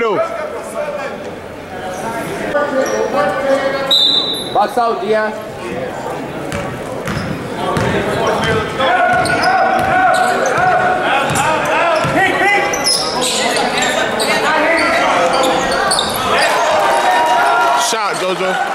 Fredo. Box out, pink. Shot, Jojo.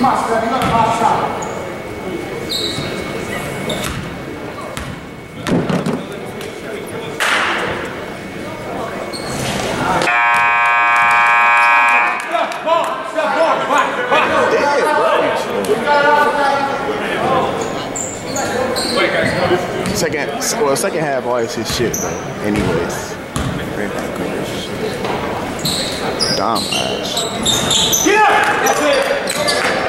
You. Second, well, second half always his shit, though. Anyways. Dumb ass. Get up! That's it!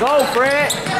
Go, Fred!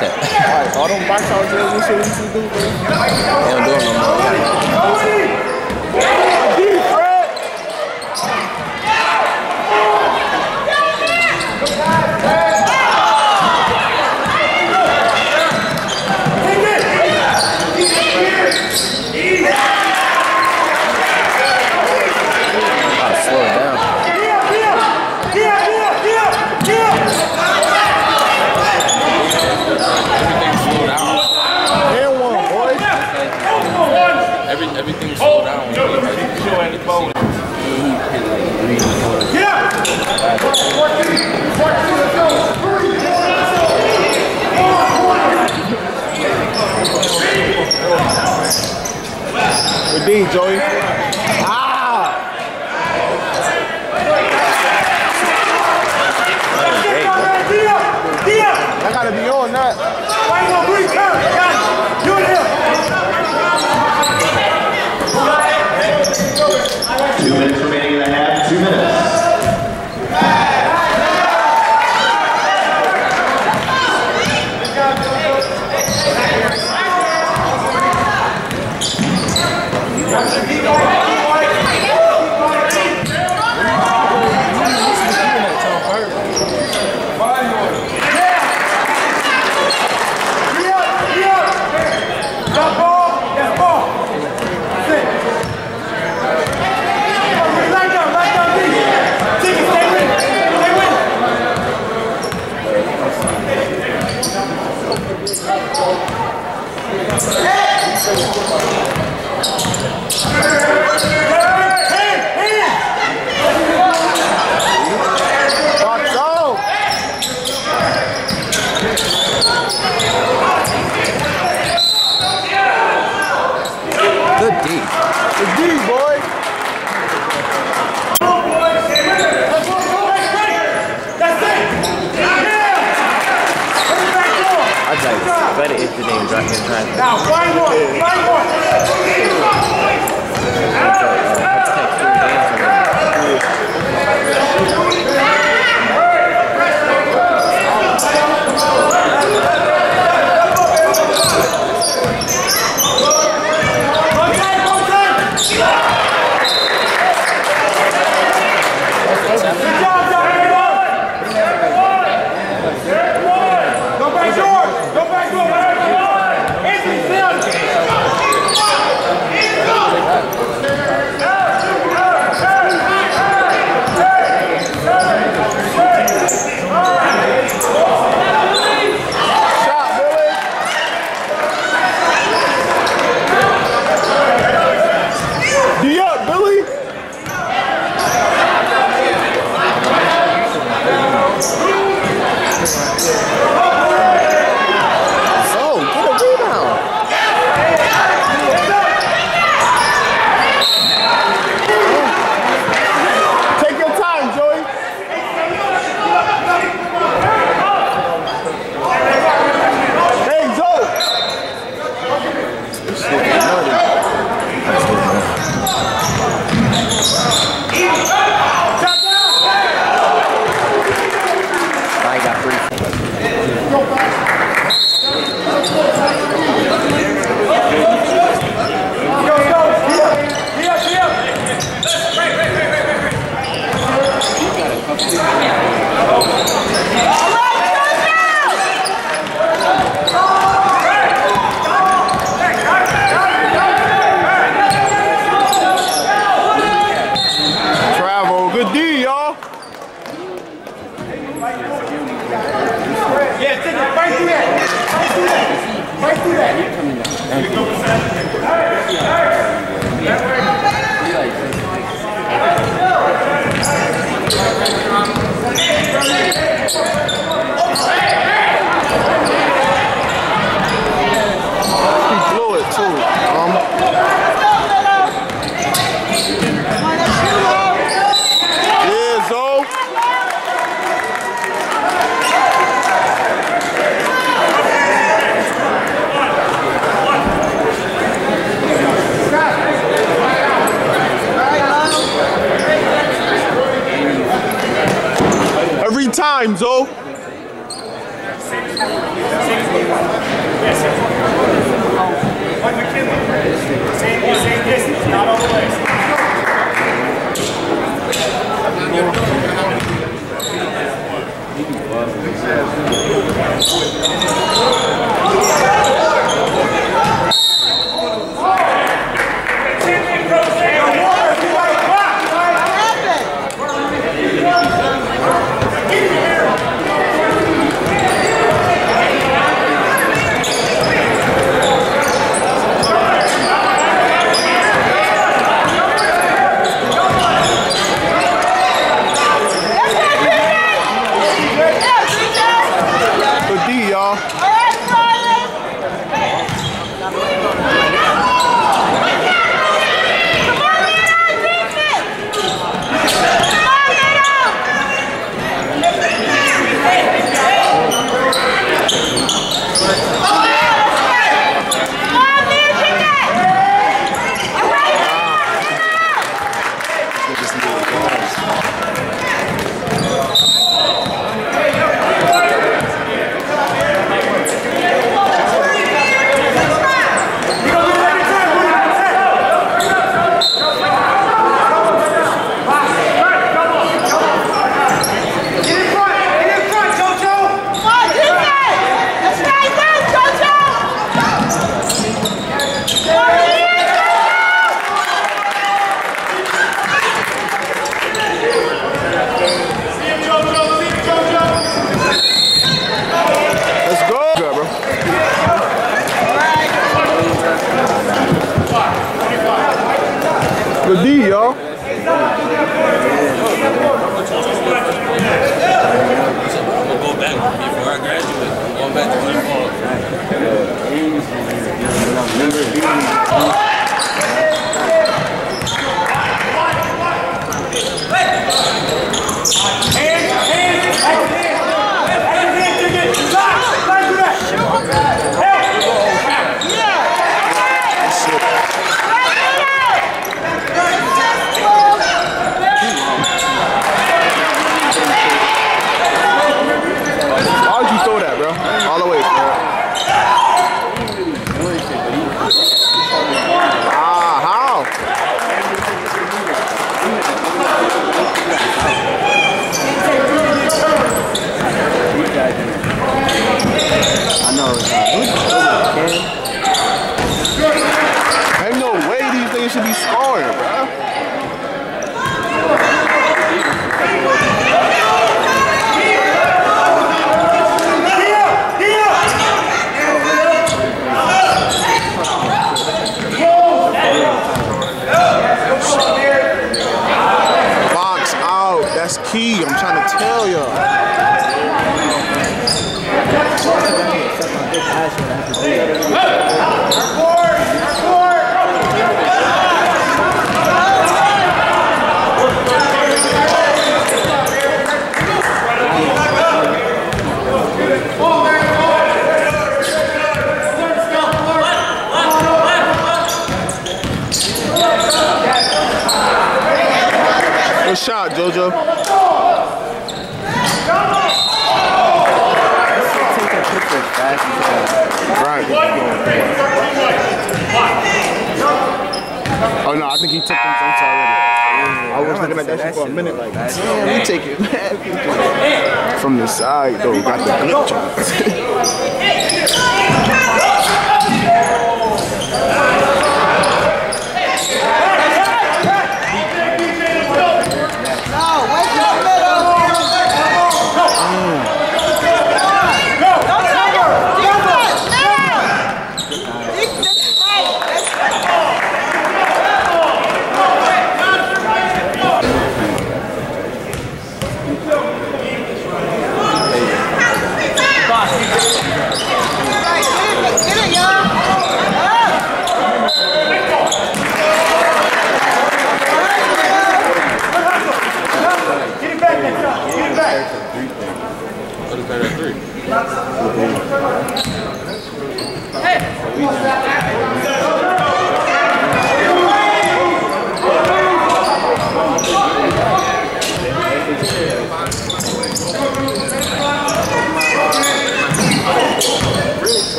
get that. all right, all them box out drills and shit we used do, bro. They don't do it no more. times, oh.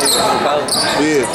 Sim.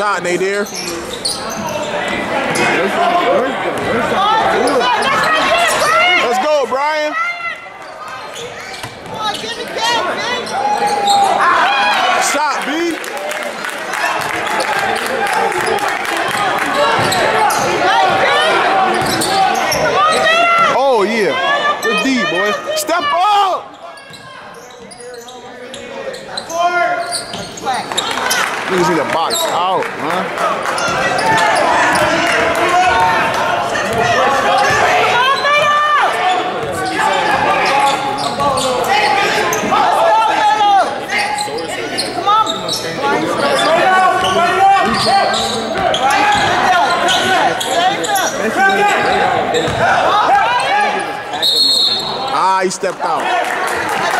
shot Nadir. Let's go, Brian. Shot B. Oh yeah. The D, boy. Step up. Niggas need to box out, man. Ah, he stepped out.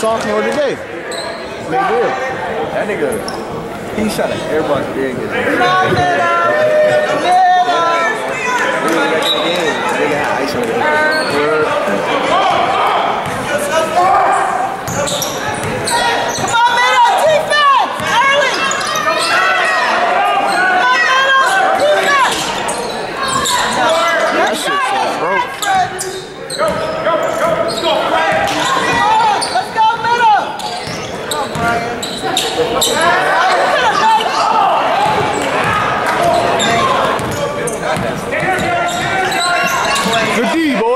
sophomore today. They good. That nigga, he shot it. everybody big. Nigga had ice on him. The D, boy.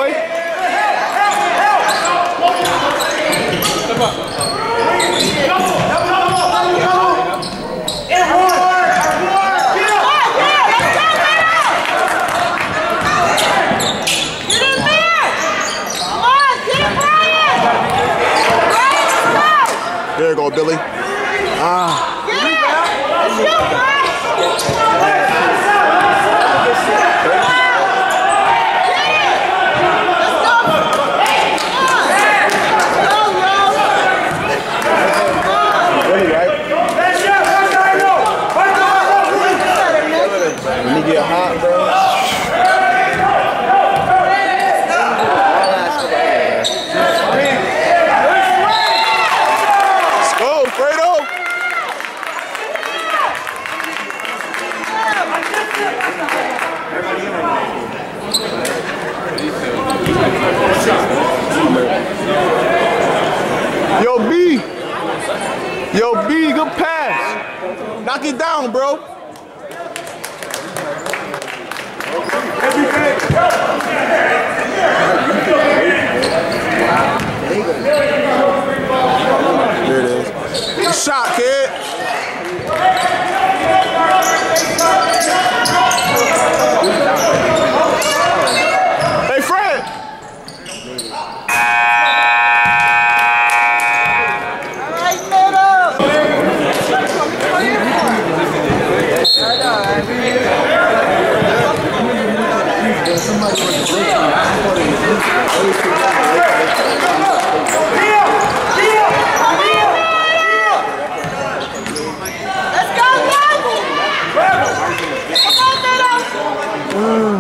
Mm.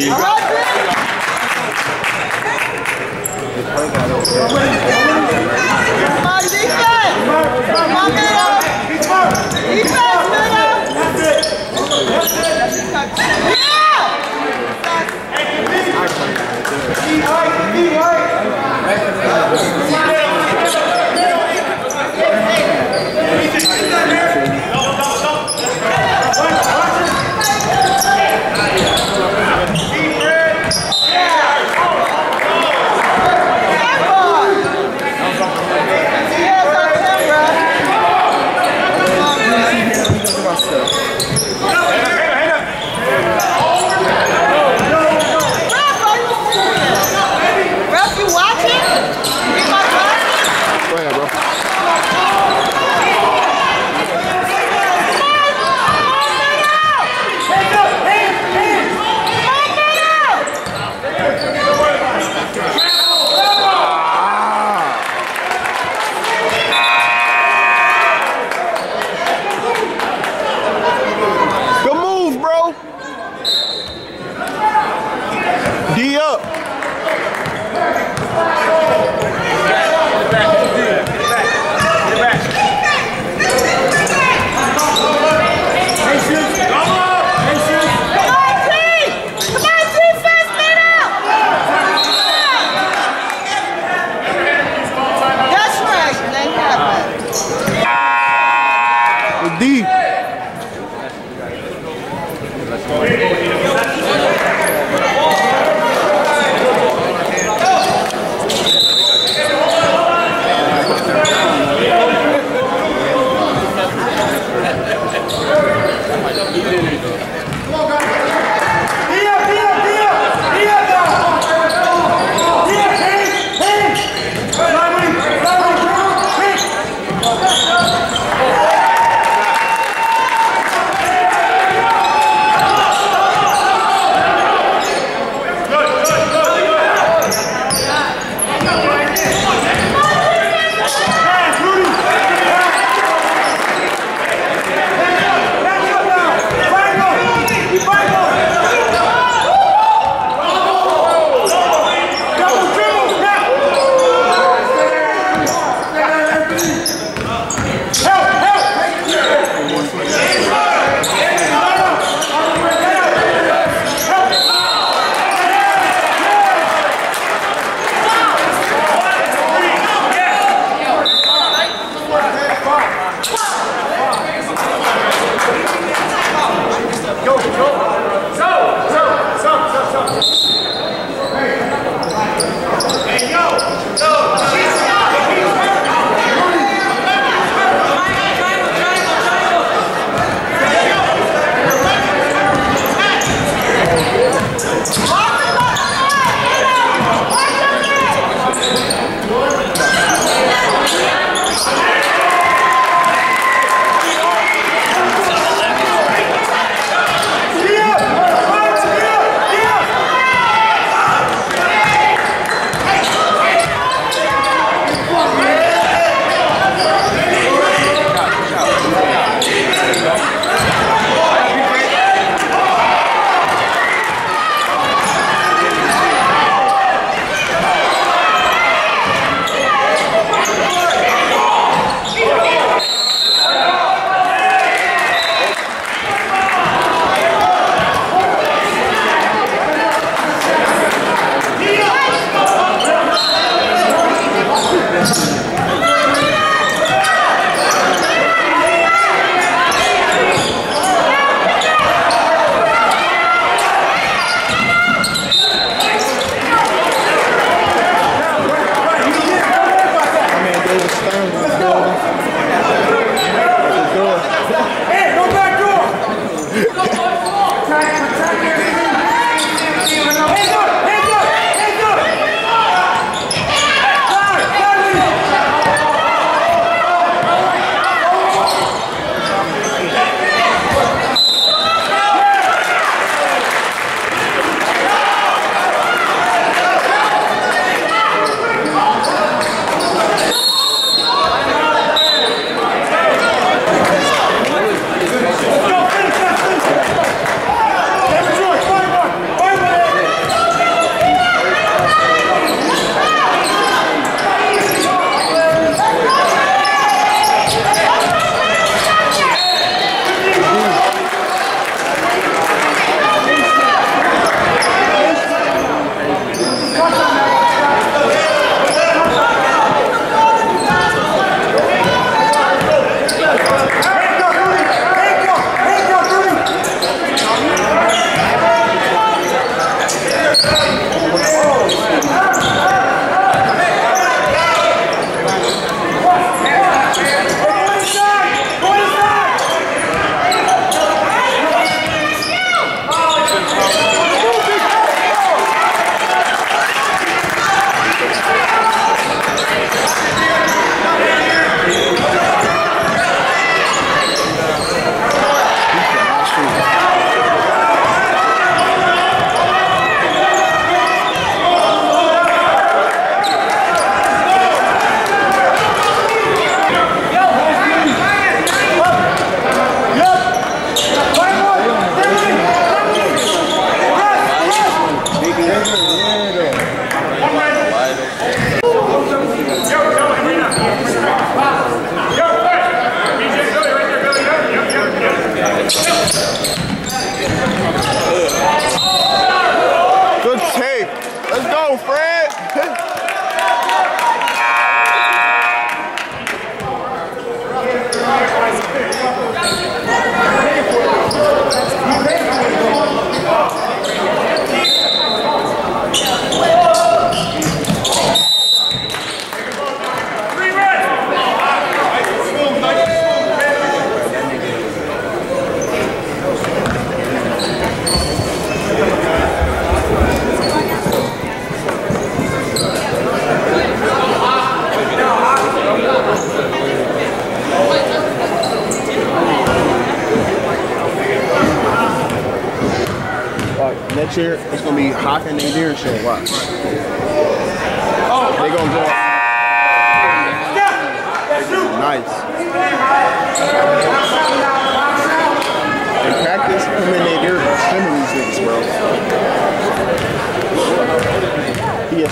Shot,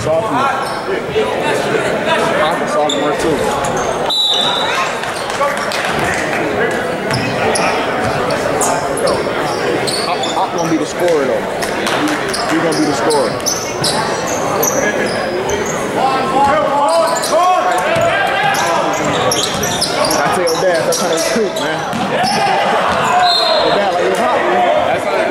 sophomore. Hawk a sophomore too. Hawk gonna be the scorer though. He gonna be the scorer. I tell your dad, that's how they treat, man. Your dad like, yo, Hawk, man. That's a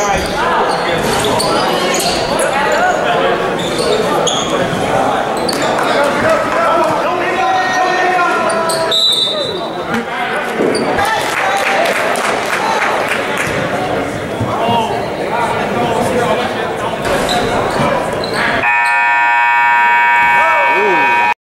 All right.